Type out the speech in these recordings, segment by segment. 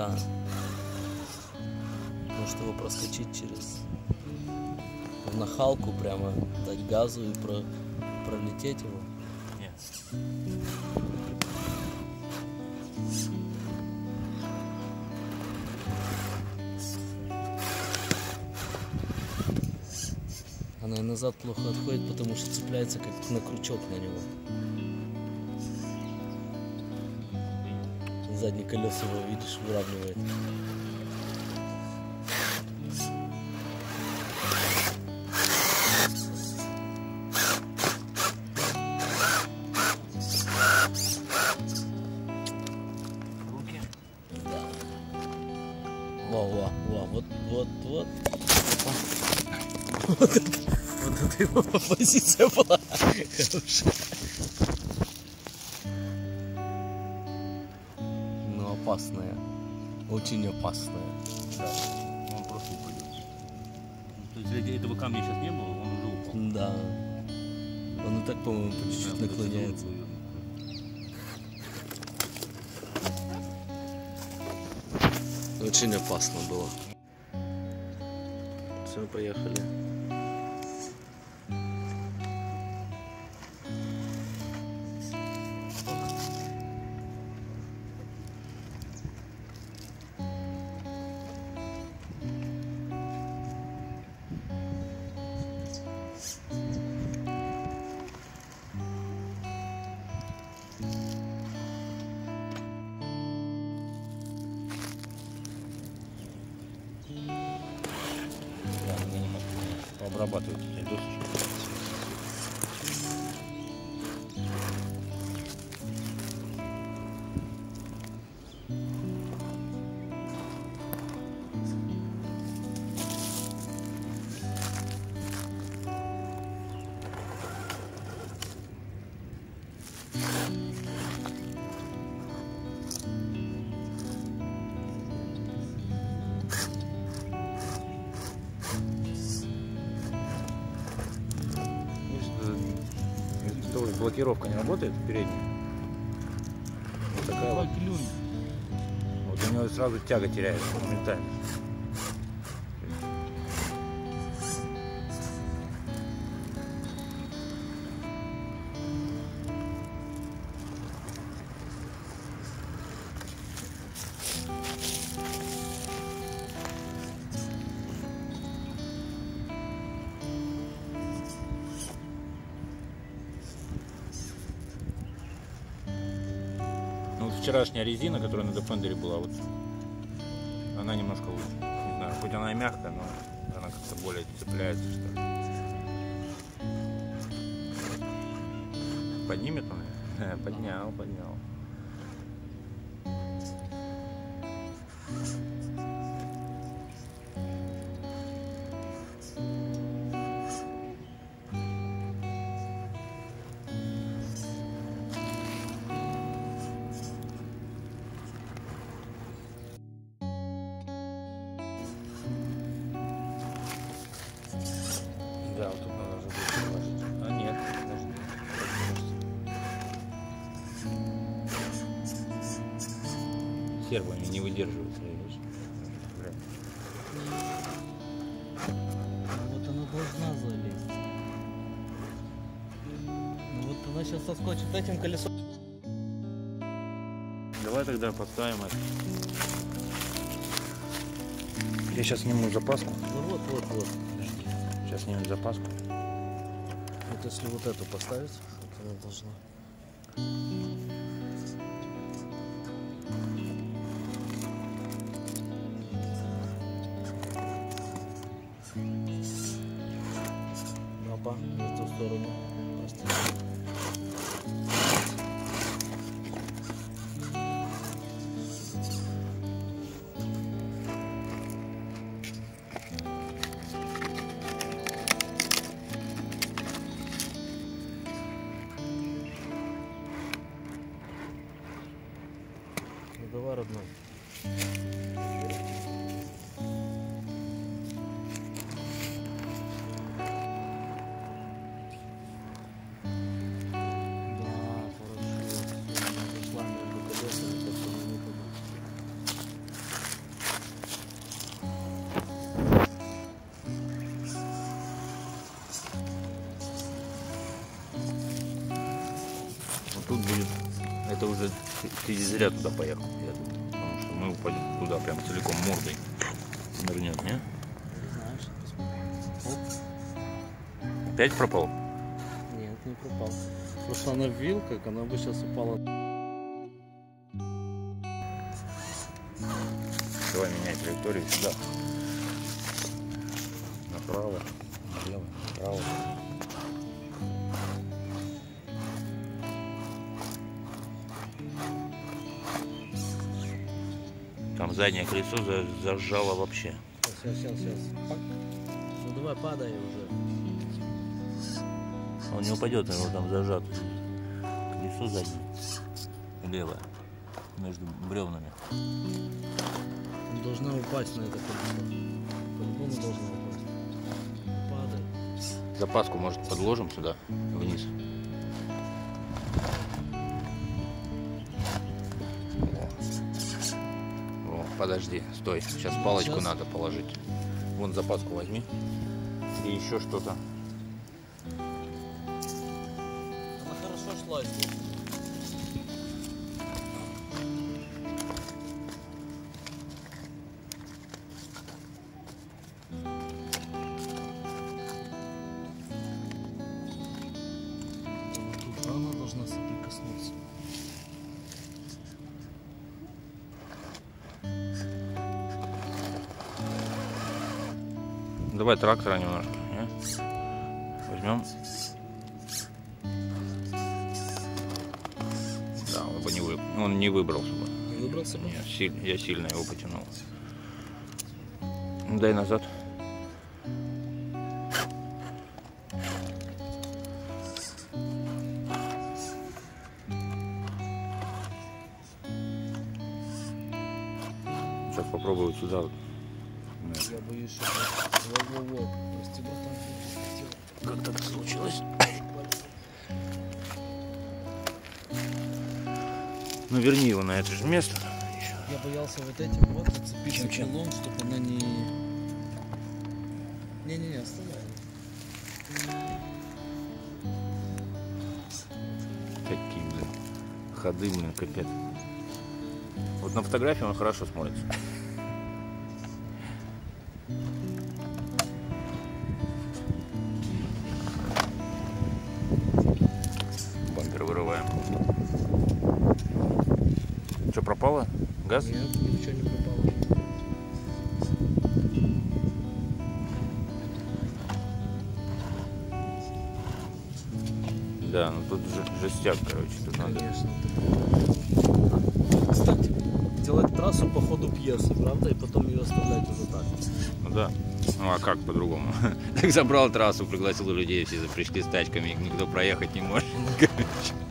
Да. Может его проскочить через в нахалку прямо, дать газу и про, пролететь его. Нет. Она и назад плохо отходит, потому что цепляется как на крючок на него. Задний колесо его, видишь, выравнивает. Руки. Во, во, во, вот, вот, вот. Вот это, вот это его позиция была хорошая. Но опасная. Очень опасная. Да. Он просто упадет. То есть этого камня сейчас не было, он уже упал. Да. Он и так, по-моему, по Да, чуть-чуть это наклоняется. Очень опасно было. Все, поехали. Пообрабатывают эти досочки. Блокировка не работает передняя. Вот такая вот. Вот у него сразу тяга теряется моментально. Вчерашняя резина, которая на Defender была, вот она немножко лучше. Не знаю, хоть она и мягкая, но она как-то более цепляется, что ли. Поднимет он? Поднял, поднял. Серво не, не выдерживает, видишь? Бля. Вот она должна залезть. Ну вот она сейчас соскочит этим колесом. Давай тогда поставим это. Я сейчас сниму запаску. Ну вот, вот, вот. Сейчас снимем запаску. Вот если вот эту поставить, вот она должна. Это уже ты, зря туда поехал, я думаю, потому что мы упадем туда прям целиком мордой. Нырнет, не? Опять пропал? нет, не пропал. Потому что она в вилках, она бы сейчас упала. Давай менять траекторию сюда. Направо, налево, направо. Там заднее колесо за- зажало вообще. Сейчас, сейчас, сейчас. Ну давай падай уже. Он не упадет, у него там зажато. Колесо заднее. Левое. Между бревнами. Не должна упасть на это колесо. По-любому должна упасть. Падай. Запаску, может, подложим сюда, вниз. Подожди, стой. Сейчас палочку Сейчас? надо положить. Вон запаску возьми. И еще что-то. Она хорошо шла здесь. Давай трактора немножко. не? Возьмем. Да, он бы не вы... Он не выбрался бы. Выбрался бы? Нет, силь- я сильно его потянул. Дай назад. Сейчас попробую сюда. Я боюсь, что... Во-во-во. Прости, братан. Как так случилось? Ну верни его на это же место. еще. Я боялся вот этим вот зацепиться крылом, чтобы она не... Не-не-не, оставляй. Какие, блин, ходы, блин, капец. Вот на фотографии он хорошо смотрится. Пропало? Газ? Нет, ничего не пропало. Да, ну тут же, жестяк, короче, тут надо. Конечно. Кстати, делать трассу по ходу пьесы, правда? И потом ее оставлять уже так. Ну да. Ну а как по-другому? Так забрал трассу, пригласил людей, все пришли с тачками, никто проехать не может. Короче.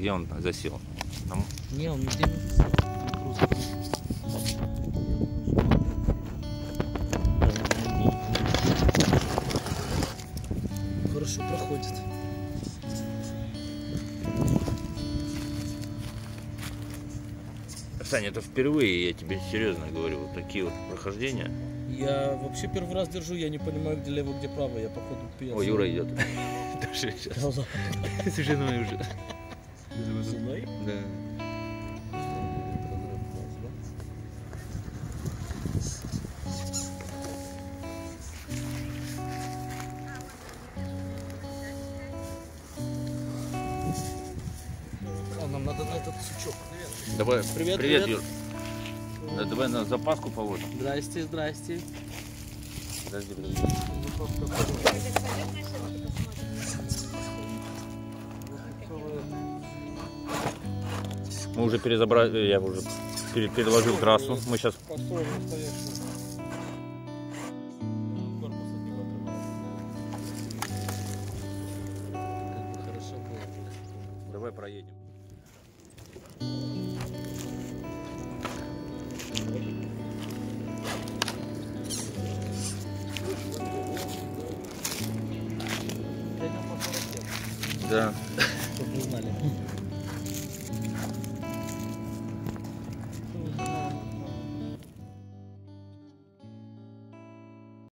Где он засел? Там? Не, он нигде не засел. Хорошо проходит. Саня, это впервые, я тебе серьезно говорю, вот такие вот прохождения. Я вообще первый раз держу, я не понимаю, где лево, где право. Я походу пьян. О, Юра идет. Тоже сейчас. С женой уже. Мной? Да. А, нам надо на этот сучок. Давай, Привет, привет, привет. Юр. Да, давай на запаску положим. Здрасте, здрасте. Подожди, подожди. Мы уже перезабрали, я уже пере- переложил трассу. Мы сейчас давай проедем. Пойдем по 40 лет, Да.